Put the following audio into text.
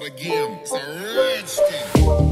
start again. It's a rich thing.